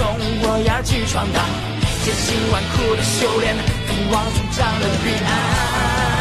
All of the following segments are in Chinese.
中，我要去闯荡，千辛万苦的修炼，渴望成长的彼岸。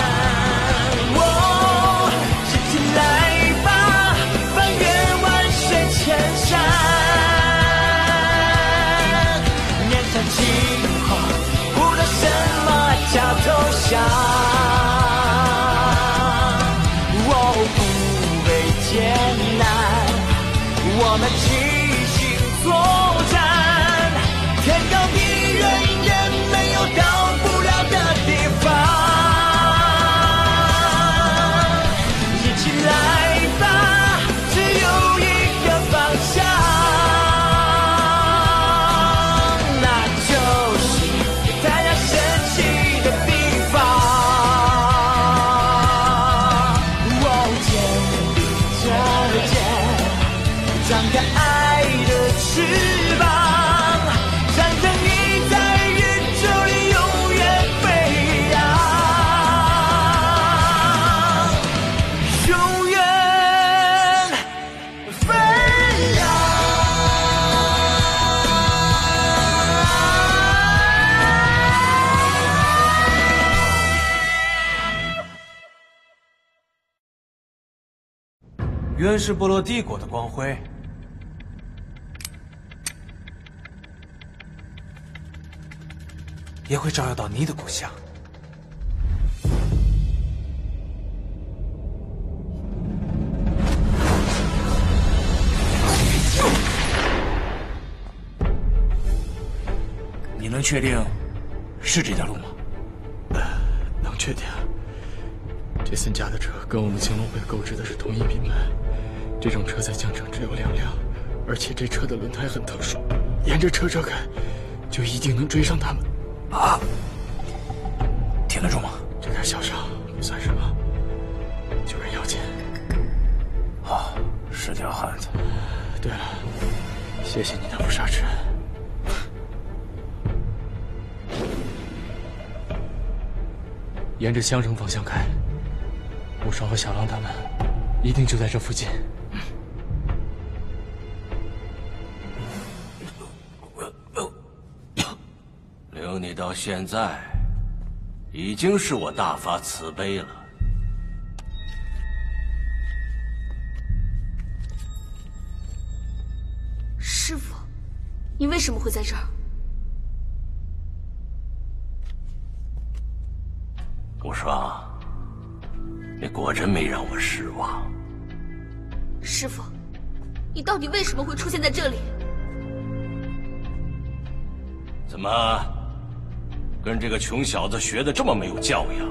爱的翅膀，想着你在宇宙里永远飞扬，永远飞扬。原始部落帝国的光辉，也会照耀到你的故乡。你能确定是这条路吗？呃能确定，这森家的车跟我们青龙会购置的是同一品牌，这种车在江城只有两辆，而且这车的轮胎很特殊，沿着车车开，就一定能追上他们。啊，挺得住吗？这点小伤不算什么，救人要紧。啊，是条汉子。对了，谢谢你的不杀之恩。沿着襄城方向开，无双和小狼他们一定就在这附近。到现在，已经是我大发慈悲了。师傅，你为什么会在这儿？无双，你果真没让我失望。师傅，你到底为什么会出现在这里？怎么，跟这个穷小子学的这么没有教养？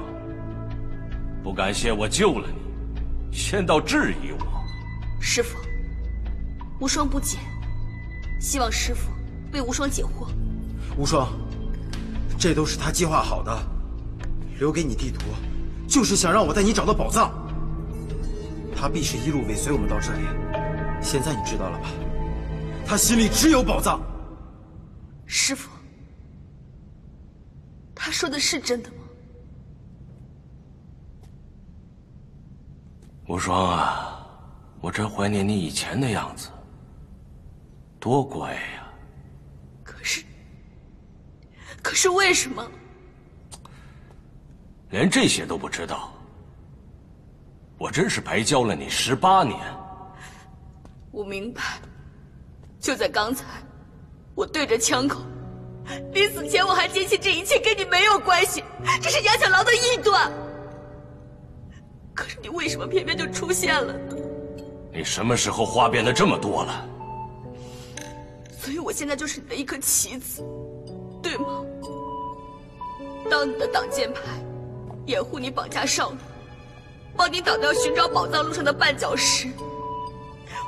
不感谢我救了你，先到质疑我。师傅，无双不解，希望师傅为无双解惑。无双，这都是他计划好的，留给你地图，就是想让我带你找到宝藏。他必是一路尾随我们到这里，现在你知道了吧？他心里只有宝藏。师傅，他说的是真的吗？无双啊，我真怀念你以前的样子，多乖呀！可是，可是为什么？连这些都不知道，我真是白教了你十八年。我明白，就在刚才，我对着枪口，临死前我还坚信这一切跟你没有关系，这是杨小狼的臆断。可是你为什么偏偏就出现了呢？你什么时候话变得这么多了？所以我现在就是你的一颗棋子，对吗？当你的挡箭牌，掩护你绑架少女，帮你挡掉寻找宝藏路上的绊脚石。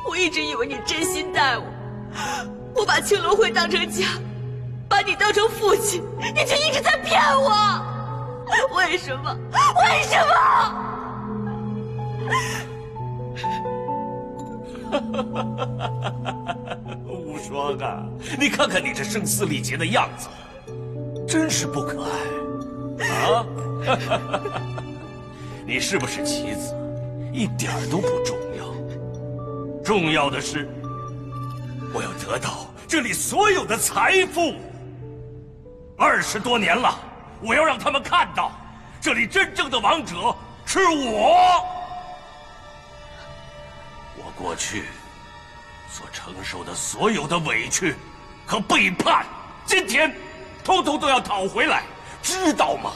我一直以为你真心待我，我把青龙会当成家，把你当成父亲，你却一直在骗我。为什么？为什么？无双啊，你看看你这声嘶力竭的样子，真是不可爱啊！你是不是棋子，一点都不重要。重要的是，我要得到这里所有的财富。二十多年了，我要让他们看到，这里真正的王者是我。我过去所承受的所有的委屈和背叛，今天通通都要讨回来，知道吗？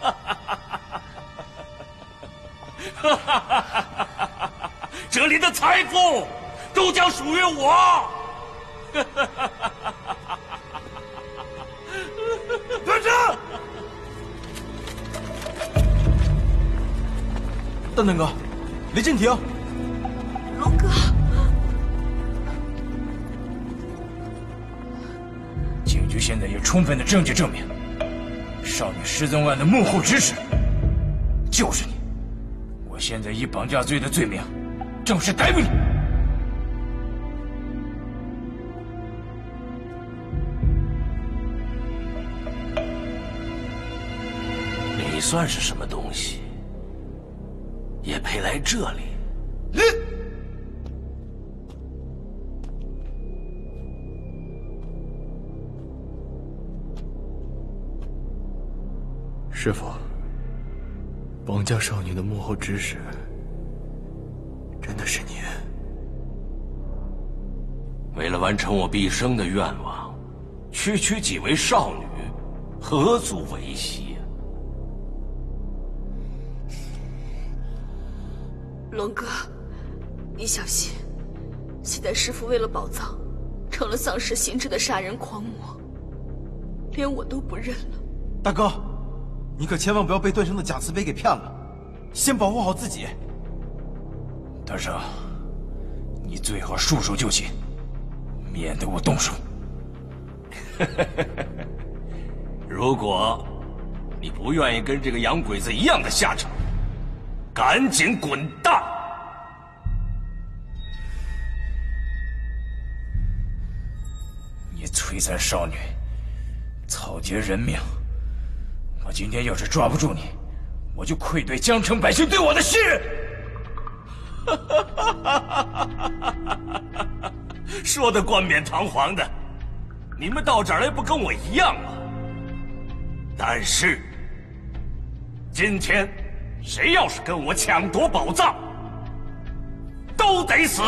哈哈哈哈哈哈这里的财富都将属于我。哈哈哈哈哈蛋蛋哥，雷震霆，龙哥，警局现在有充分的证据证明，少女失踪案的幕后指使就是你。我现在以绑架罪的罪名正式逮捕你。你算是什么东西？也配来这里？师傅，绑架少女的幕后指使，真的是你？为了完成我毕生的愿望，区区几位少女，何足为惜？龙哥，你小心！现在师傅为了宝藏，成了丧失心智的杀人狂魔，连我都不认了。大哥，你可千万不要被段生的假慈悲给骗了，先保护好自己。段生，你最好束手就擒，免得我动手。如果你不愿意跟这个洋鬼子一样的下场，赶紧滚蛋！三少女，草菅人命！我今天要是抓不住你，我就愧对江城百姓对我的信任。说的冠冕堂皇的，你们到这儿来不跟我一样吗？但是今天，谁要是跟我抢夺宝藏，都得死！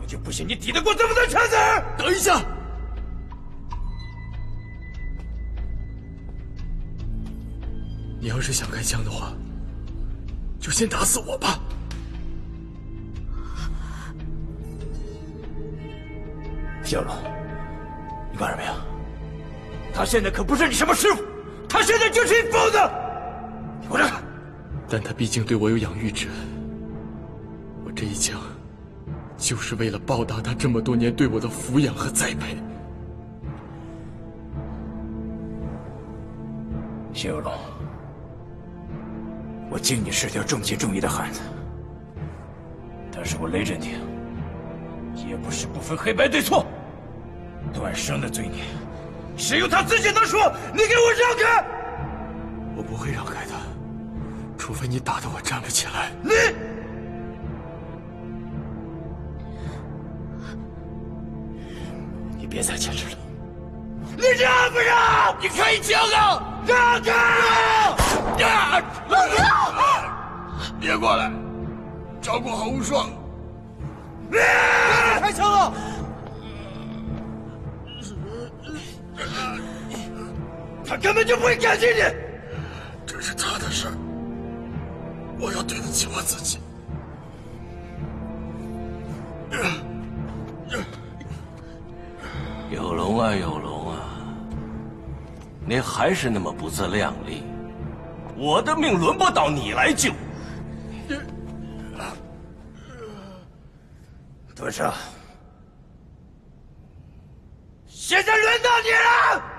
我就不信你抵得过这么多枪子！等一下，你要是想开枪的话，就先打死我吧。小龙，你干什么呀？他现在可不是你什么师傅，他现在就是一疯子！你给我让开！但他毕竟对我有养育之恩，我这一枪，就是为了报答他这么多年对我的抚养和栽培。谢有龙，我敬你是条重情重义的汉子，但是我雷震霆也不是不分黑白对错。段生的罪孽，只有他自己能说。你给我让开！我不会让开的，除非你打得我站不起来。你，你别再坚持了。你让不让？你开枪啊！让开！啊！别过来，照顾好无双。别开枪了！他根本就不会感激你。这是他的事儿，我要对得起我自己。有龙啊，有龙啊，你还是那么不自量力。我的命轮不到你来救。段生，现在轮到你了！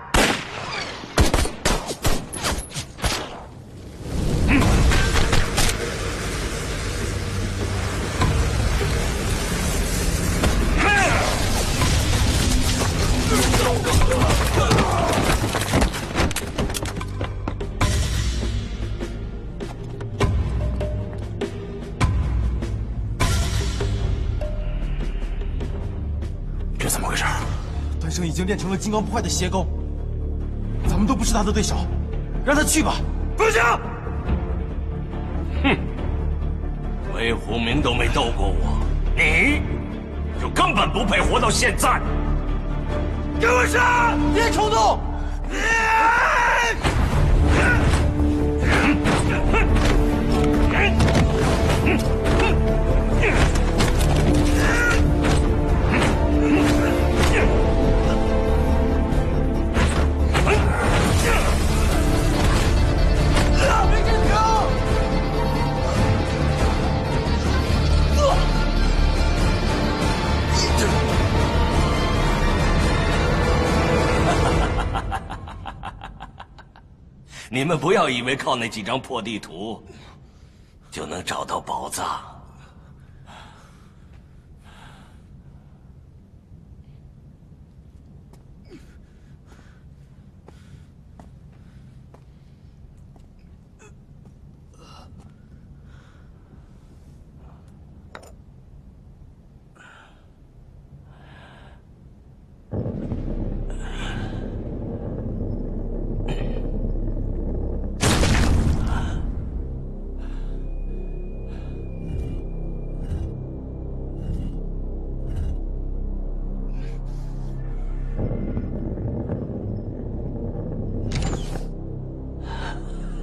经练成了金刚不坏的邪功，咱们都不是他的对手，让他去吧。不行！哼，魏虎明都没斗过我，你就根本不配活到现在。给我上！别冲动！没你们不要以为靠那几张破地图就能找到宝藏。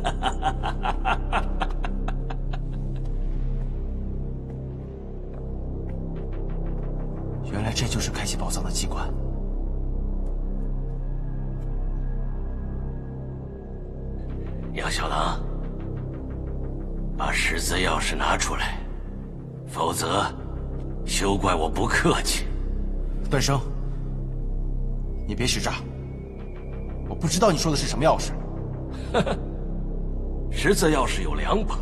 原来这就是开启宝藏的机关。杨小狼，把十字钥匙拿出来，否则休怪我不客气。段生，你别使诈，我不知道你说的是什么钥匙。十字钥匙有两把，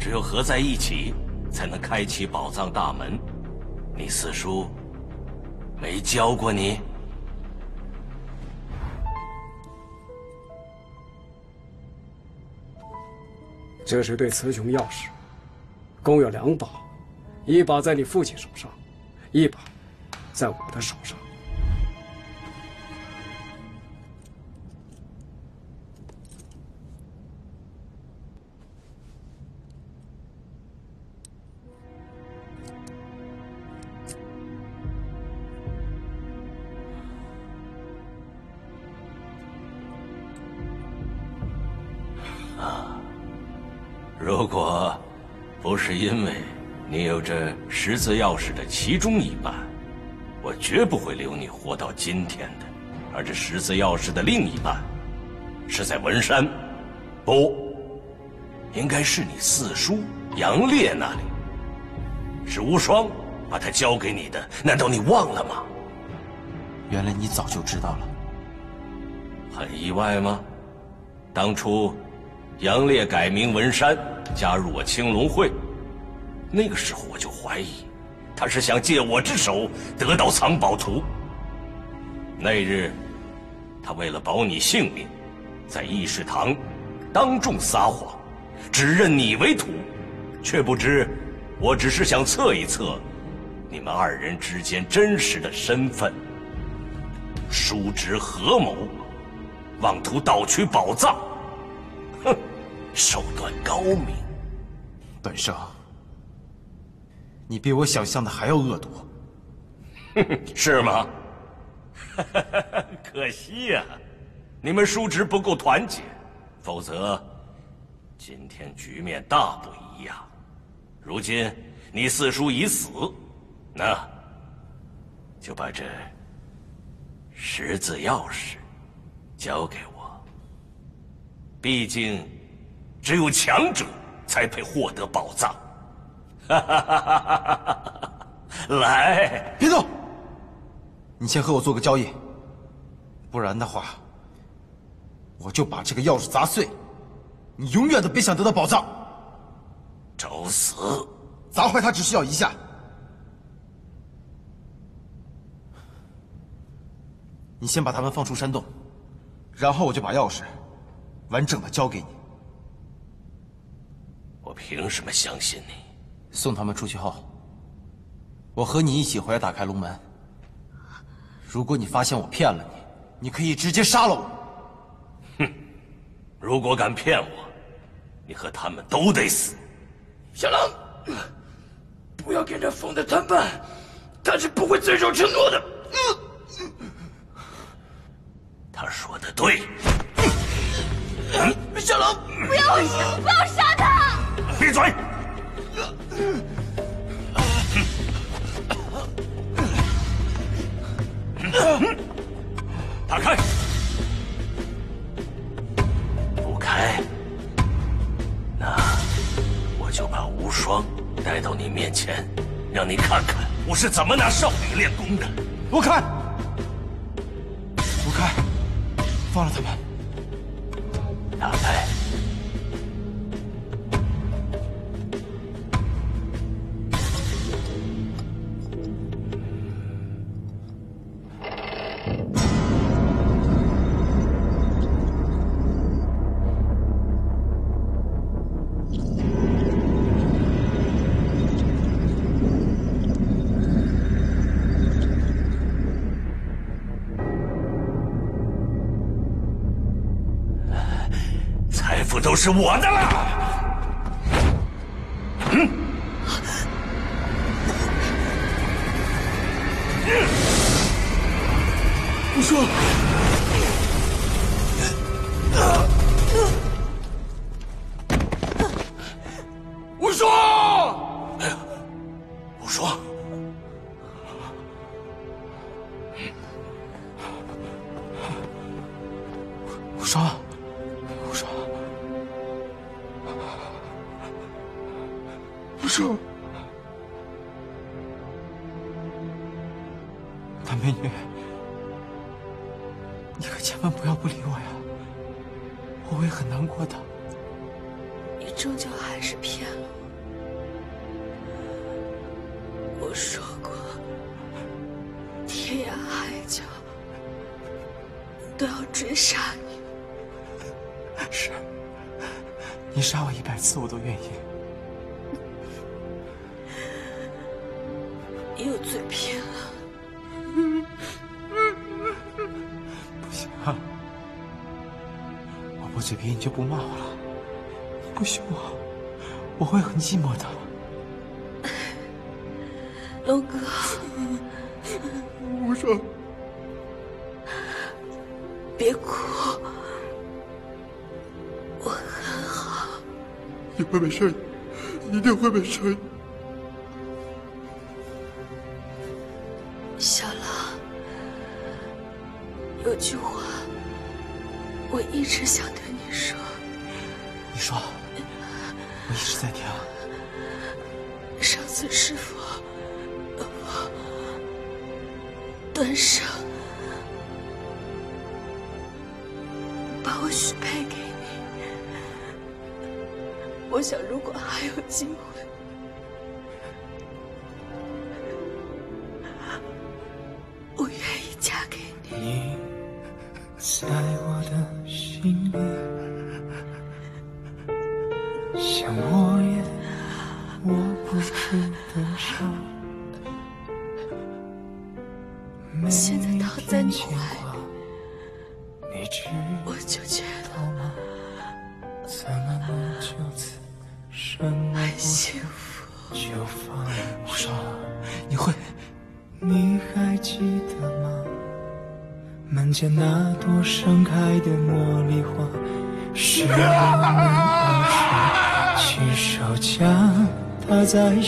只有合在一起，才能开启宝藏大门。你四叔没教过你？这是对雌雄钥匙，共有两把，一把在你父亲手上，一把在我的手上。是因为你有着十字钥匙的其中一半，我绝不会留你活到今天的。而这十字钥匙的另一半，是在文山，不，应该是你四叔杨烈那里。是无双把他交给你的，难道你忘了吗？原来你早就知道了。很意外吗？当初杨烈改名文山，加入我青龙会，那个时候我就怀疑，他是想借我之手得到藏宝图。那日，他为了保你性命，在议事堂当众撒谎，指认你为徒，却不知我只是想测一测你们二人之间真实的身份。叔侄合谋，妄图盗取宝藏，哼，手段高明。本少，你比我想象的还要恶毒。是吗？可惜呀、你们叔侄不够团结，否则今天局面大不一样。如今你四叔已死，那就把这十字钥匙交给我。毕竟，只有强者才配获得宝藏。来，别动！你先和我做个交易，不然的话，我就把这个钥匙砸碎，你永远都别想得到宝藏。找死！砸坏它只需要一下。你先把他们放出山洞，然后我就把钥匙完整的交给你。我凭什么相信你？送他们出去后，我和你一起回来打开龙门。如果你发现我骗了你，你可以直接杀了我。哼！如果敢骗我，你和他们都得死。小狼，不要跟着疯子谈判，他是不会遵守承诺的。他说的对。小狼，不要不要杀他！闭嘴！打开！不开，那我就把无双带到你面前，让你看看我是怎么拿少女练功的。不开！不开！放了他们！不都是我的了。嗯。无双，无是，你杀我一百次我都愿意。你有嘴皮了。不行啊，我不嘴皮你就不骂我了，你不凶我，我会很寂寞的。龙哥，会没事的，一定会没事的。小狼，有句话我一直想对你说。你说，我一直在听。上次师傅我断手，把我许配给你。我想，如果还有机会，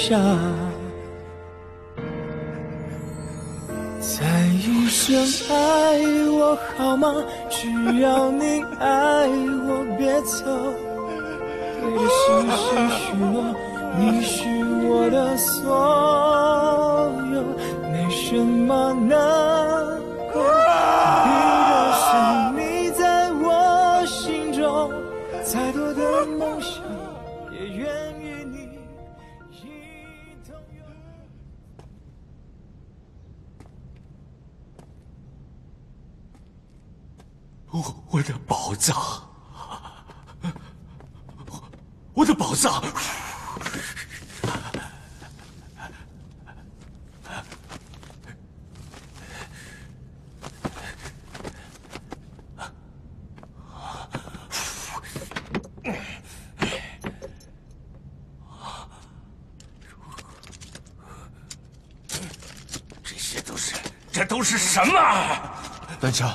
下。再一声爱我好吗？只要你爱我，别走。对着星星许诺，你是我的所有，没什么能我的宝藏，我的宝藏。这些都是，这都是什么？文生，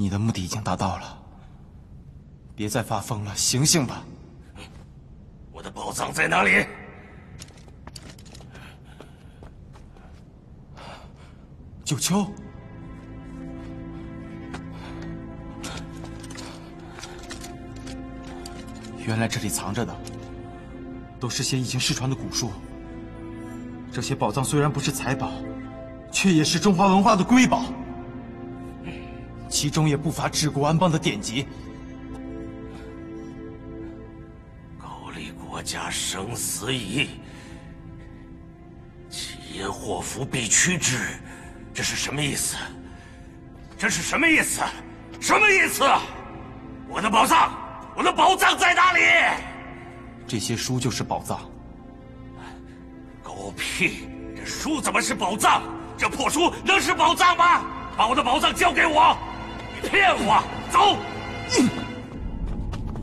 你的目的已经达到了，别再发疯了，醒醒吧！我的宝藏在哪里？九秋，原来这里藏着的都是些已经失传的古书。这些宝藏虽然不是财宝，却也是中华文化的瑰宝，其中也不乏治国安邦的典籍。苟利国家生死以，其因祸福必趋之，这是什么意思？这是什么意思？什么意思？我的宝藏，我的宝藏在哪里？这些书就是宝藏。狗屁！这书怎么是宝藏？这破书能是宝藏吗？把我的宝藏交给我！你骗我！走！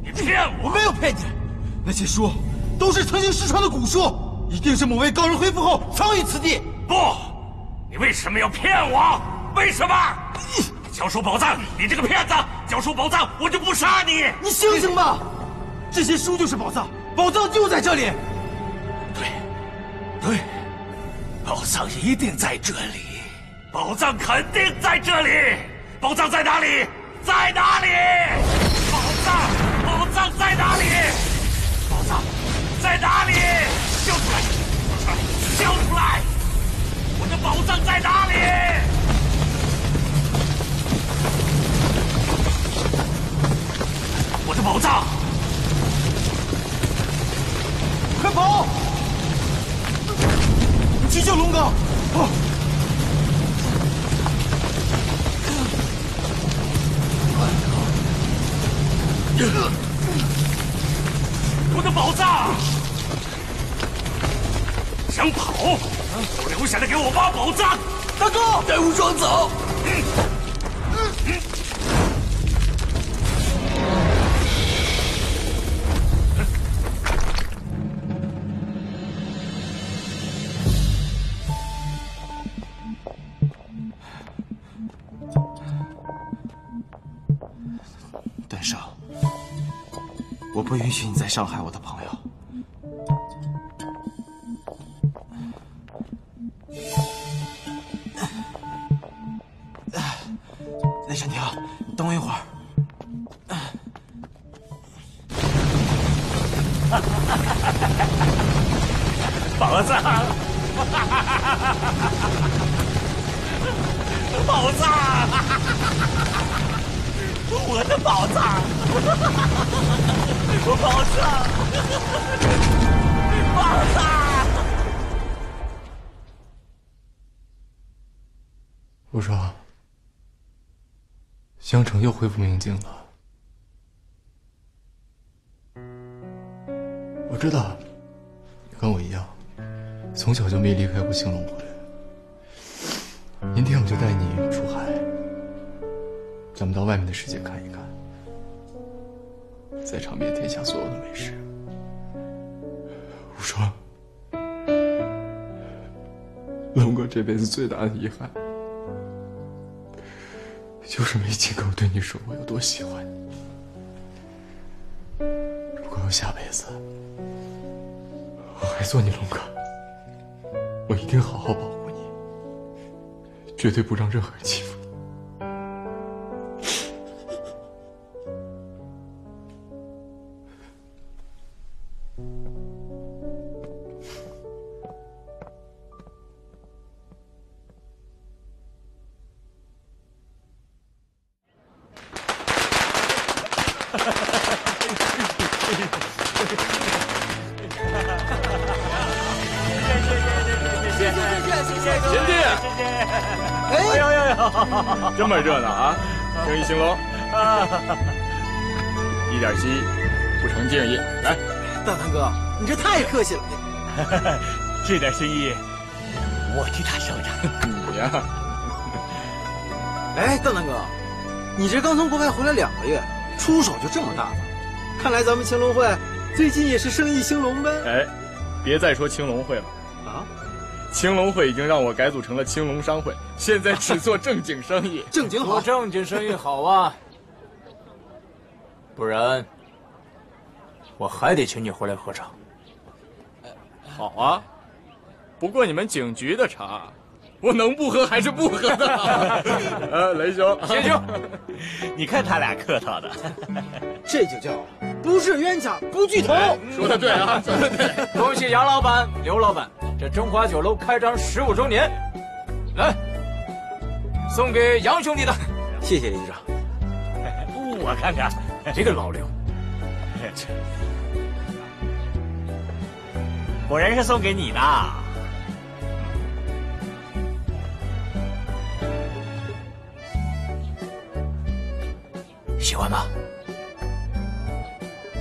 你骗我！我没有骗你，那些书都是曾经失传的古书，一定是某位高人恢复后藏于此地。不，你为什么要骗我？为什么？交出宝藏！你这个骗子！交出宝藏，我就不杀你！你醒醒吧！这些书就是宝藏，宝藏就在这里。对，对，宝藏一定在这里，宝藏肯定在这里。宝藏在哪里？在哪里？宝藏，宝藏在哪里？宝藏在哪里？交出来！交出来！交出来！我的宝藏在哪里？我的宝藏！快跑！急救龙哥！哦，我的宝藏！想跑，都留下来给我挖宝藏！大哥，带无双走。允许你再伤害我的朋友。雷神庭，等我一会儿。宝藏！宝藏！我的宝藏！我宝藏！宝藏！我说，襄城又恢复明镜了。我知道，你跟我一样，从小就没离开过青龙会。明天我就带你，咱们到外面的世界看一看，再尝遍天下所有的美食。无双，龙哥这辈子最大的遗憾，就是没亲口对你说我有多喜欢你。如果有下辈子，我还做你龙哥，我一定好好保护你，绝对不让任何人欺负这点心意，我替他收着。你呀，哎，大堂哥，你这刚从国外回来两个月，出手就这么大方，看来咱们青龙会最近也是生意兴隆呗。哎，别再说青龙会了啊！青龙会已经让我改组成了青龙商会，现在只做正经生意。正经好，做正经生意好啊！不然，我还得请你回来喝茶。好啊，不过你们警局的茶，我能不喝还是不喝的。呃，雷兄，谢兄，你看他俩客套的，这就叫不是冤家不聚头。说的对啊，说的对。恭喜杨老板、刘老板，这中华酒楼开张十五周年，来，送给杨兄弟的。谢谢李局长。我看看这个老刘，这果然是送给你的。喜欢吗？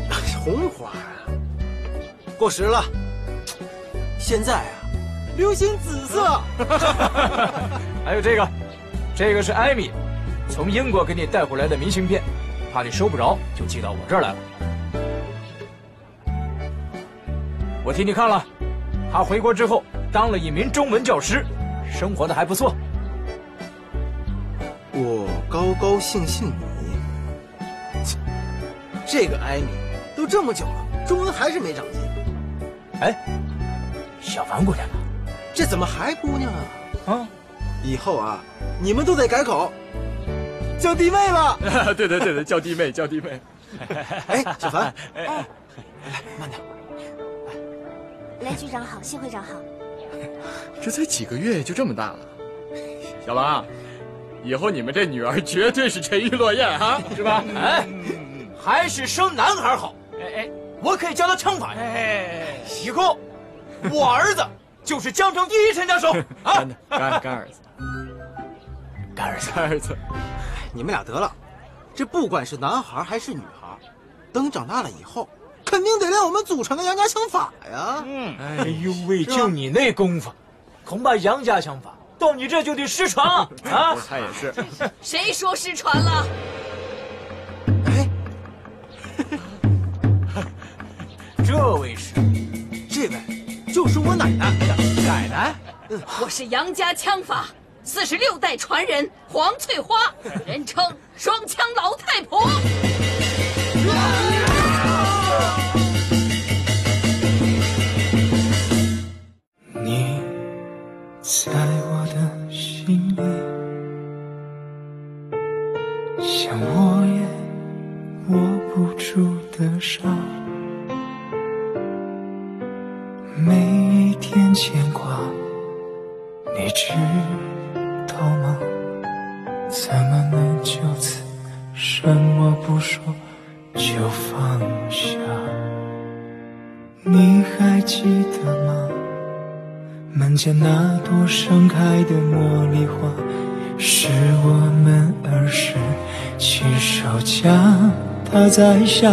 红花啊，过时了。现在啊，流行紫色。还有这个，这个是艾米从英国给你带回来的明信片，怕你收不着，就寄到我这儿来了。我替你看了，他回国之后当了一名中文教师，生活的还不错。我高高兴兴你，这个艾米都这么久了，中文还是没长进。哎，小凡姑娘呢？这怎么还姑娘啊？啊，以后啊，你们都得改口，叫弟妹了。对对对对，叫弟妹，叫弟妹。哎，小凡，哎来慢点。来局长好，谢会长好。这才几个月就这么大了，小王，以后你们这女儿绝对是沉鱼落雁啊，是吧？哎，还是生男孩好。哎哎，我可以教他枪法呀。哎，以后我儿子就是江城第一神枪手 啊！干干儿子，干儿子，干儿子，你们俩得了，这不管是男孩还是女孩，等长大了以后。肯定得练我们祖传的杨家枪法呀！嗯，哎呦喂，就你那功夫，恐怕杨家枪法到你这就得失传啊，我猜也是。谁说失传了？这位是？这位就是我奶奶。奶奶？嗯，我是杨家枪法四十六代传人黄翠花，人称双枪老太婆。你是我们儿时亲手将它摘下。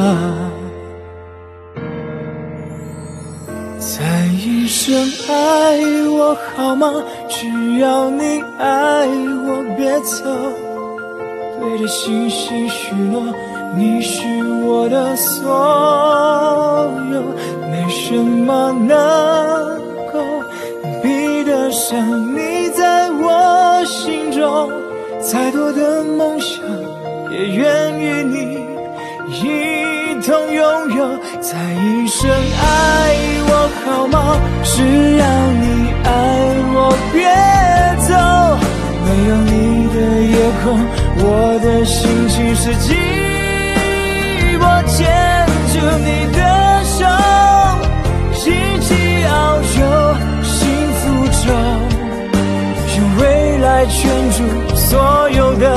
再一声爱我好吗？只要你爱我，别走。对着星星许诺，你是我的所有，没什么能够比得上你心中。再多的梦想，也愿与你一同拥有。再一声爱我好吗？只要你爱我，别走。没有你的夜空，我的心情是寂寞。牵住你的手，一起遨游幸福中，圈住所有的